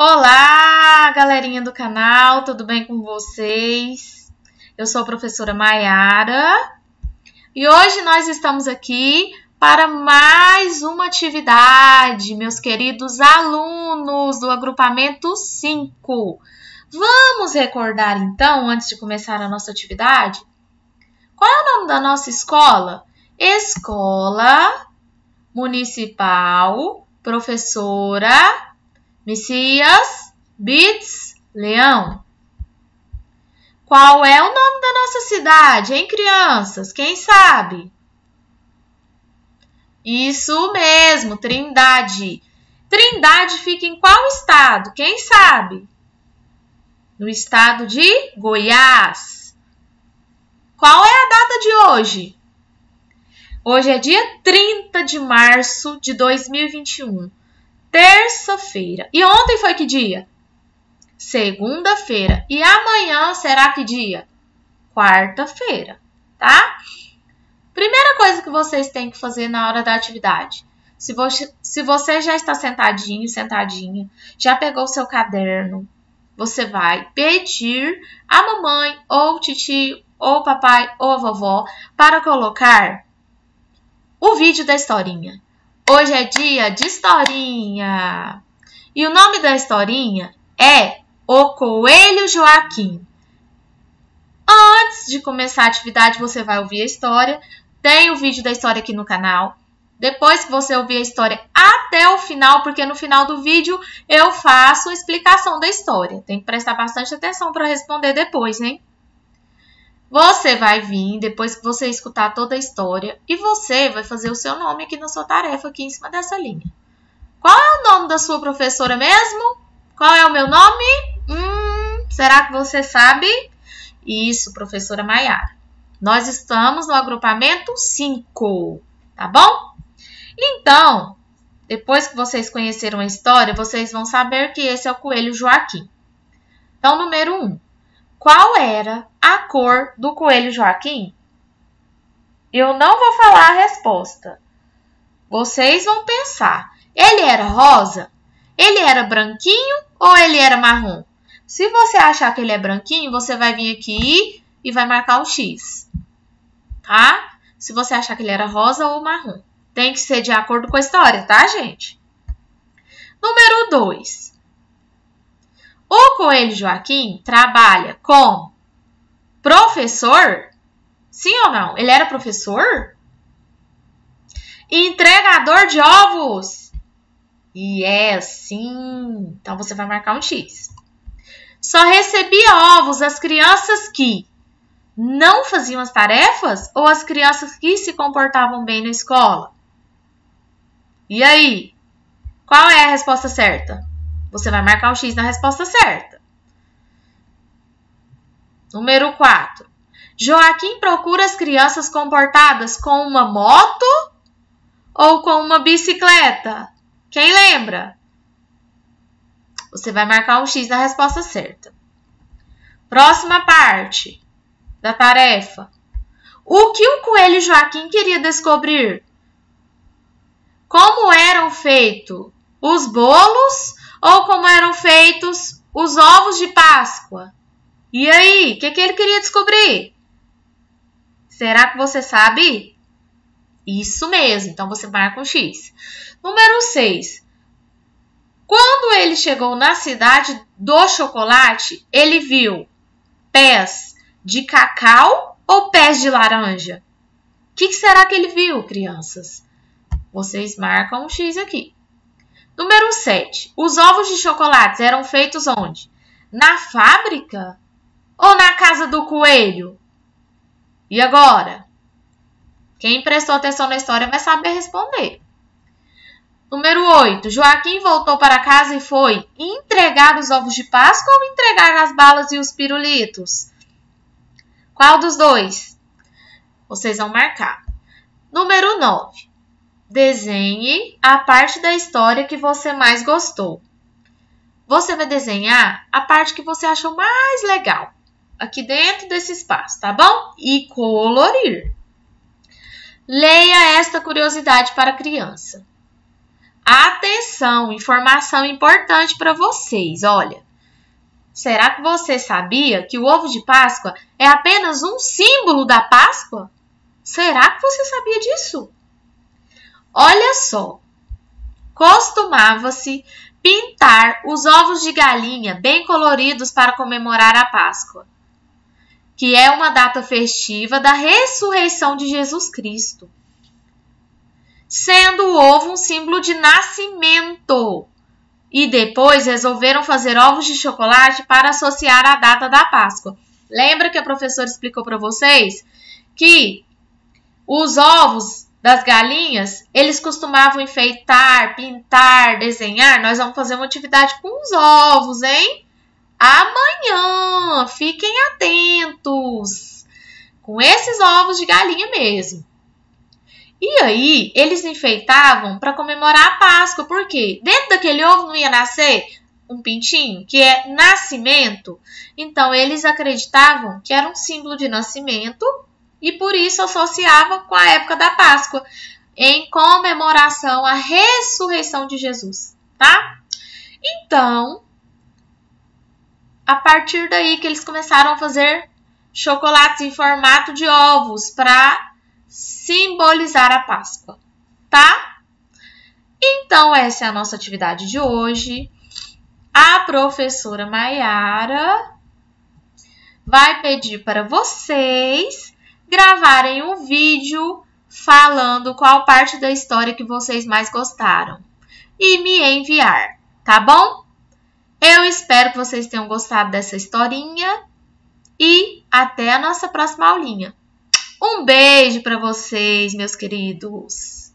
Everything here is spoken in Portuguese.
Olá, galerinha do canal, tudo bem com vocês? Eu sou a professora Maiara e hoje nós estamos aqui para mais uma atividade, meus queridos alunos do agrupamento 5. Vamos recordar então, antes de começar a nossa atividade, qual é o nome da nossa escola? Escola Municipal Professora Messias Bits Leão. Qual é o nome da nossa cidade, hein, crianças? Quem sabe? Isso mesmo, Trindade. Trindade fica em qual estado? Quem sabe? No estado de Goiás. Qual é a data de hoje? Hoje é dia 30 de março de 2021 terça-feira. E ontem foi que dia? Segunda-feira. E amanhã será que dia? Quarta-feira, tá? Primeira coisa que vocês têm que fazer na hora da atividade. Se você, se você já está sentadinho, sentadinha, já pegou o seu caderno, você vai pedir a mamãe, ou titio, ou papai, ou vovó para colocar o vídeo da historinha. Hoje é dia de historinha. E o nome da historinha é O Coelho Joaquim. Antes de começar a atividade, você vai ouvir a história. Tem o vídeo da história aqui no canal. Depois que você ouvir a história até o final, porque no final do vídeo eu faço a explicação da história. Tem que prestar bastante atenção para responder depois, hein? Você vai vir depois que você escutar toda a história e você vai fazer o seu nome aqui na sua tarefa, aqui em cima dessa linha. Qual é o nome da sua professora mesmo? Qual é o meu nome? Hum, será que você sabe? Isso, professora Maiara. Nós estamos no agrupamento 5, tá bom? Então, depois que vocês conheceram a história, vocês vão saber que esse é o coelho Joaquim. Então, número 1. Um, qual era a cor do coelho Joaquim? Eu não vou falar a resposta. Vocês vão pensar. Ele era rosa? Ele era branquinho ou ele era marrom? Se você achar que ele é branquinho, você vai vir aqui e vai marcar o X. Tá? Se você achar que ele era rosa ou marrom. Tem que ser de acordo com a história, tá, gente? Número 2. O Coelho Joaquim trabalha como professor? Sim ou não? Ele era professor? Entregador de ovos? E é sim. Então você vai marcar um X. Só recebia ovos as crianças que não faziam as tarefas ou as crianças que se comportavam bem na escola? E aí? Qual é a resposta certa? Você vai marcar um X na resposta certa. Número 4. Joaquim procura as crianças comportadas com uma moto ou com uma bicicleta? Quem lembra? Você vai marcar um X na resposta certa. Próxima parte da tarefa. O que o coelho Joaquim queria descobrir? Como eram feitos os bolos ou como eram feitos os ovos de Páscoa. E aí, o que, que ele queria descobrir? Será que você sabe? Isso mesmo, então você marca um X. Número 6. Quando ele chegou na cidade do chocolate, ele viu pés de cacau ou pés de laranja? O que, que será que ele viu, crianças? Vocês marcam um X aqui. Número 7. Os ovos de chocolate eram feitos onde? Na fábrica ou na casa do coelho? E agora? Quem prestou atenção na história vai saber responder. Número 8. Joaquim voltou para casa e foi entregar os ovos de Páscoa ou entregar as balas e os pirulitos? Qual dos dois? Vocês vão marcar. Número 9. Desenhe a parte da história que você mais gostou. Você vai desenhar a parte que você achou mais legal, aqui dentro desse espaço, tá bom? E colorir. Leia esta curiosidade para a criança. Atenção, informação importante para vocês. Olha, será que você sabia que o ovo de Páscoa é apenas um símbolo da Páscoa? Será que você sabia disso? Olha só, costumava-se pintar os ovos de galinha bem coloridos para comemorar a Páscoa, que é uma data festiva da ressurreição de Jesus Cristo, sendo o ovo um símbolo de nascimento. E depois resolveram fazer ovos de chocolate para associar a data da Páscoa. Lembra que a professora explicou para vocês que os ovos das galinhas, eles costumavam enfeitar, pintar, desenhar. Nós vamos fazer uma atividade com os ovos, hein? Amanhã, fiquem atentos com esses ovos de galinha mesmo. E aí, eles enfeitavam para comemorar a Páscoa, porque dentro daquele ovo não ia nascer um pintinho, que é nascimento. Então, eles acreditavam que era um símbolo de nascimento e por isso associava com a época da Páscoa, em comemoração à ressurreição de Jesus, tá? Então, a partir daí que eles começaram a fazer chocolates em formato de ovos para simbolizar a Páscoa, tá? Então, essa é a nossa atividade de hoje. A professora Maiara vai pedir para vocês gravarem um vídeo falando qual parte da história que vocês mais gostaram e me enviar, tá bom? Eu espero que vocês tenham gostado dessa historinha e até a nossa próxima aulinha. Um beijo para vocês, meus queridos!